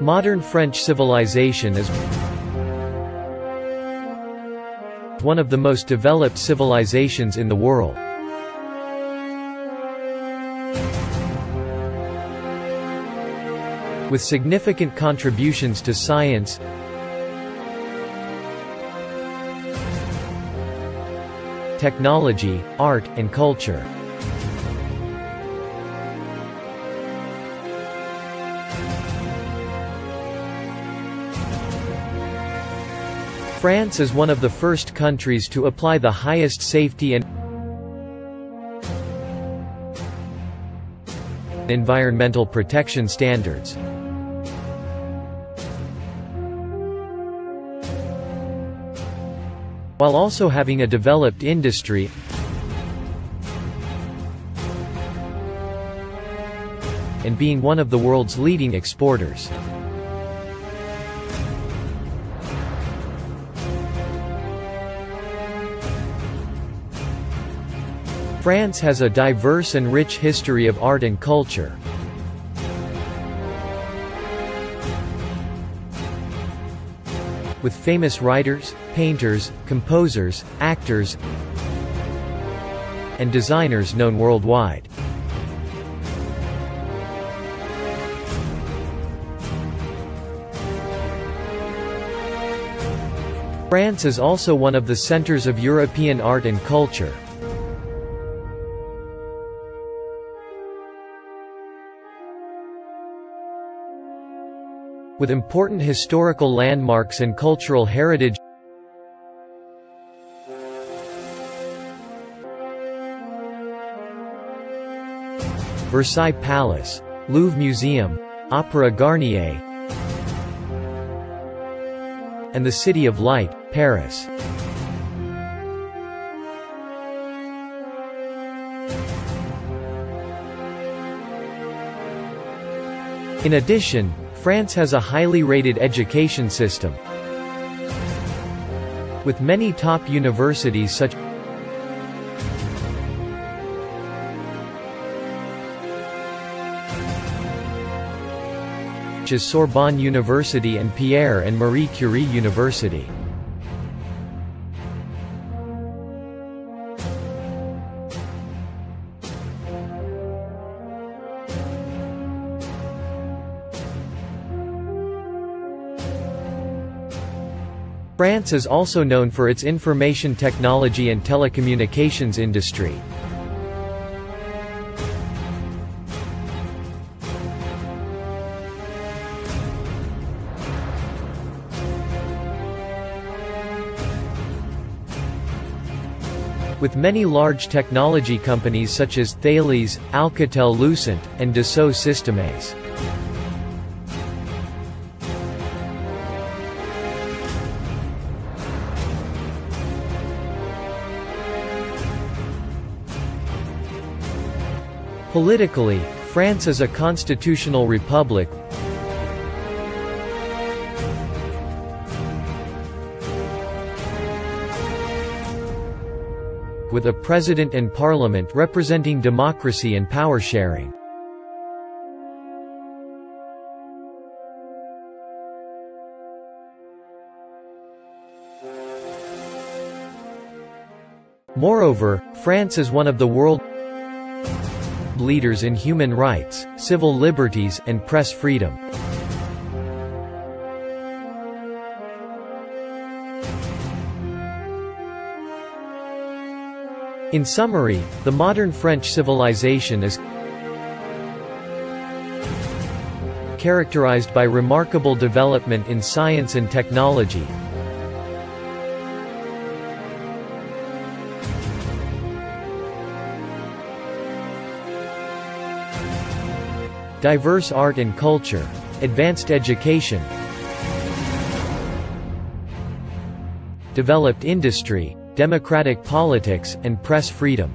Modern French civilization is one of the most developed civilizations in the world. With significant contributions to science, technology, art, and culture. France is one of the first countries to apply the highest safety and environmental protection standards. While also having a developed industry and being one of the world's leading exporters. France has a diverse and rich history of art and culture. With famous writers, painters, composers, actors, and designers known worldwide. France is also one of the centers of European art and culture. With important historical landmarks and cultural heritage Versailles Palace, Louvre Museum, Opera Garnier, and the City of Light, Paris. In addition, France has a highly rated education system. With many top universities such as Sorbonne University and Pierre and Marie Curie University. France is also known for its information technology and telecommunications industry. With many large technology companies such as Thales, Alcatel-Lucent, and Dassault Systèmes. Politically, France is a constitutional republic, with a president and parliament representing democracy and power sharing. Moreover, France is one of the world leaders in human rights, civil liberties, and press freedom. In summary, the modern French civilization is characterized by remarkable development in science and technology, diverse art and culture, advanced education, developed industry, democratic politics, and press freedom.